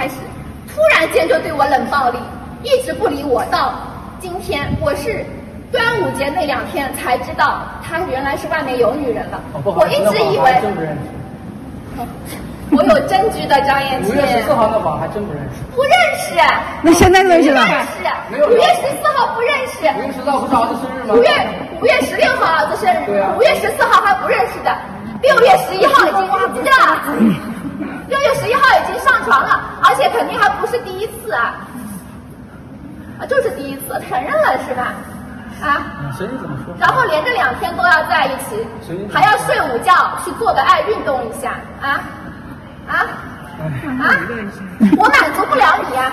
开始，突然间就对我冷暴力，一直不理我。到今天，我是端午节那两天才知道他原来是外面有女人了。我一直以为。真不认识。我有证据的，张燕青。五月十四号那网还真不认识。不认识。那现在认识了。不认识。五月十四号不认识。五月十四号不是儿子生日吗？五月五月十六号儿子生日。对啊。五月十四号还不认识的，六月十一号已经记得了。六月十一号已经上床了，而且肯定还不是第一次啊。啊，就是第一次，承认了是吧？啊。谁怎么说？然后连着两天都要在一起，还要睡午觉，去做个爱，运动一下啊。啊啊！我满足不了你呀，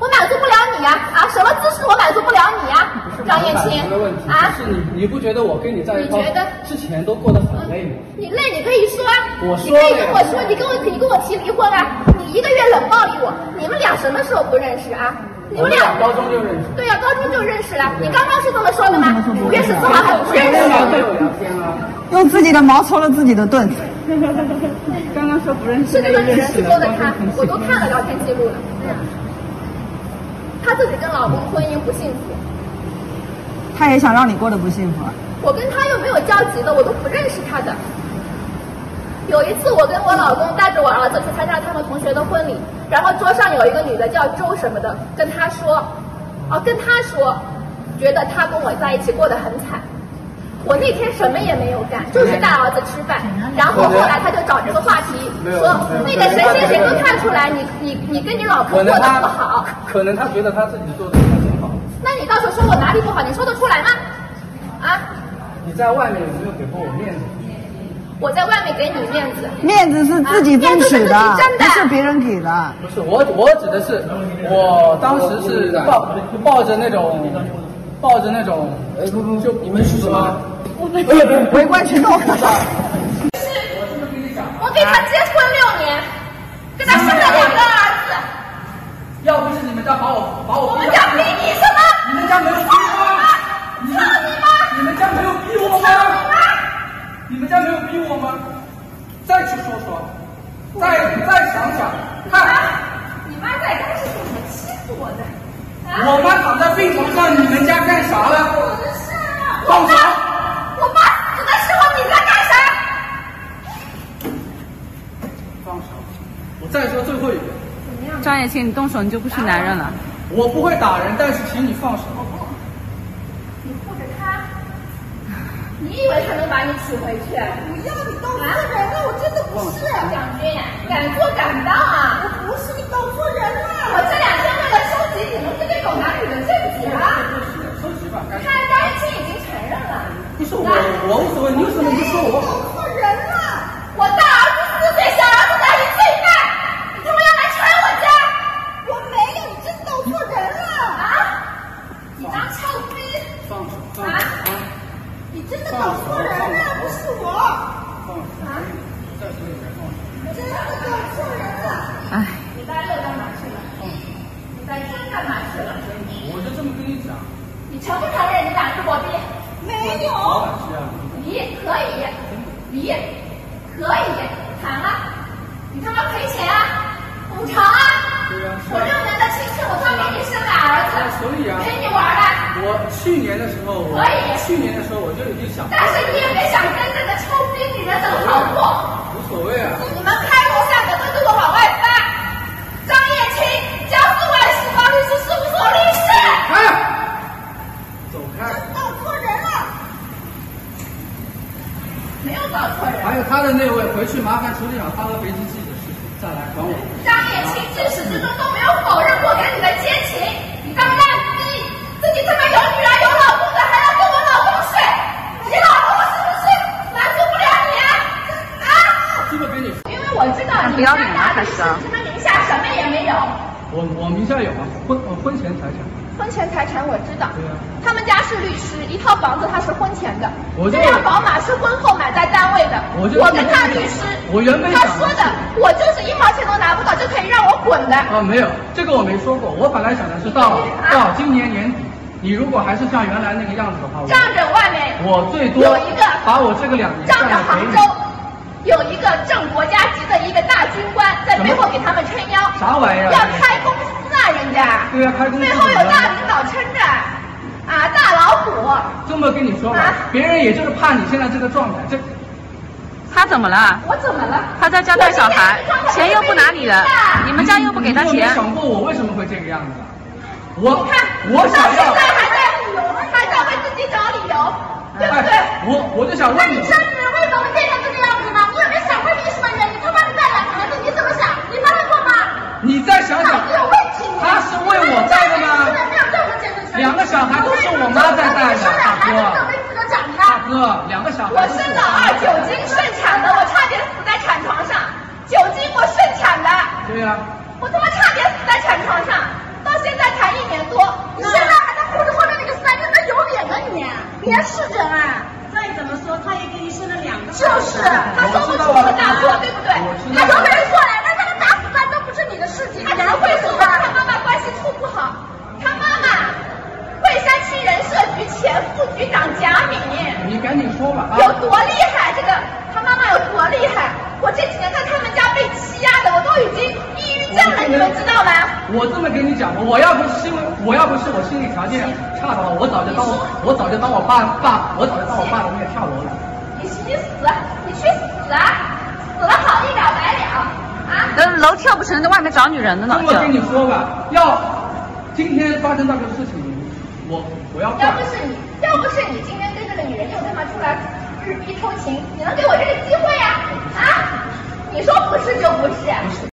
我满足不了你呀！啊，什么姿势我满足不了你呀？张艳青啊，是你你不觉得我跟你在一块之前都过得很累吗？你累你可以说啊，我说你可以跟我说，你跟我你跟我提离婚啊！你一个月冷暴力我，你们俩什么时候不认识啊？你们俩高中就认识。对呀，高中就认识了。你刚刚是这么说的吗？五月十四号还不认识？没有聊天啊。用自己的矛戳了自己的盾。刚刚说不认识，是这个女人是说的他，我都看了聊天记录了。他自己跟老公婚姻不幸福，她也想让你过得不幸福。我跟她又没有交集的，我都不认识她的。有一次，我跟我老公带着我儿子去参加他们同学的婚礼，然后桌上有一个女的叫周什么的，跟他说，哦，跟他说，觉得他跟我在一起过得很惨。我那天什么也没有干，就是带儿子吃饭，然后后来说，那个谁谁谁都看出来你你你跟你老婆过得不好。可能他觉得他自己做的还挺好。那你到时候说我哪里不好，你说得出来吗？啊？你在外面有没有给过我面子？我在外面给你面子，面子是自己争取的，不是别人给的。不是我，我指的是，我当时是抱抱着那种，抱着那种，就你们是什么？围观群众。是，我给他结婚六年，给他生了两个儿子。要不是你们家把我把我，我们家逼你什么？你们家没有逼我吗？操你妈！你们家没有逼我吗？你们家没有逼我吗？再去说说，再再想想，看，你妈在干是怎么欺负我的？我妈躺在病床上，你们家干啥了？我的事啊！放手！我妈死的时候你在干啥？放手！说最后一遍。张叶青，你动手你就不是男人了。我不会打人，但是请你放手。你护着他，你以为他能把你娶回去？不要你动手人了，我真的不是。蒋军，敢做敢当啊！我不是，你搞错人了。我这两天为了收集你们这对狗男女的证据啊！收集吧，看张叶青已经承认了。不是我，我无所谓，你为什么不说我？搞错人了。我大儿子四岁，小儿子大一岁半，你他妈要来拆我家？我没有，你真搞错人了啊！你当臭逼！放手，放手啊！你真的搞错人了，不是我。啊！真的搞错人了。哎。你大六干嘛去了？你在真干嘛去了？我就这么跟你讲。你承不承认你俩是我逼？没有。离可以，离可以谈啊！你他妈赔钱啊，补偿啊！我六年的青春，我刚给你生俩儿子，可以啊，陪你玩的。我去年的时候，我。去年的时候我就已经想。但是你也别想跟这个臭逼女人怎么好过。无所谓啊。你们开录像的都给我往外发。张叶青，江苏外市法律师事务所律师。开。走开。搞错人了。没有搞错人。还有他的那位，回去麻烦处理好他和肥鸡记的事情，再来管我。张叶青自始至终都没有否认过跟你的奸情，你当烂逼，自己他妈有女儿有老公的，还要跟我老公睡，你老公是不是满足不了你啊？啊？这么跟你说。因为我知道你家俩的事，你们名下什么也没有。我我名下有啊，婚婚前财产。婚前财产我知道，对啊，他们家是律师，一套房子他是婚前的，我这辆宝马是婚后买在单位的，我我跟他律师，我原本他说的，我就是一毛钱都拿不到就可以让我滚的。啊，没有，这个我没说过，我本来想的是到到今年年底，你如果还是像原来那个样子的话，仗着外面我最多有一个把我这个两年仗着杭州，有一个正国家级的一个大军官在背后给他们撑腰。啥玩意儿？要开公司啊，人家。对呀，开公司。背后有大领导撑着，啊，大老虎。这么跟你说吧，别人也就是怕你现在这个状态，这。他怎么了？我怎么了？他在家带小孩，钱又不拿你的，你们家又不给他钱。你想过我为什么会这个样子？我看，我想要。现在还在理由，还在为自己找理由，对不对？我我就想问你，生女儿为什么会变成这个样子呢？你有没有想过你什么原因？他妈的带两个孩子，你怎么想？你发现过吗？你再想想，有问题。他是为我带的吗？没有任何监督权。两个小孩都是我妈在带的，大哥。大哥，两个小孩。我生老二，酒精顺产的，我差点死在产床上。酒精我顺产的。对呀。我他妈差点死在产床上，到现在才一年多。你现在还在护着后面那个三个，那有脸吗你？你还是人啊？再怎么说，他也给你生了两个。就是，他说不出我的大错，对不对？他说没错嘞，那这个打死他都不是你的事情。他只会说他妈妈关系处不好，他妈妈，惠山区人社局前副局长贾敏。有多厉害？这个他妈妈有多厉害？我这几年在他们家被欺压的，我都已经抑郁症了，你们知道吗？我这么跟你讲吧，我要不是因为我要不是我心理条件差的话，我早就当我我早就当我爸爸，我早就当我爸的面跳楼了。你你死，你去死啊！死了好一了百了啊！那楼跳不成，在外面找女人的呢。这么跟你说吧，要今天发生那个事情，我我要。要不是你，要不是你今天跟这个女人又他妈出来日逼偷情，你能给我这个机会呀？啊？你说不是就不是。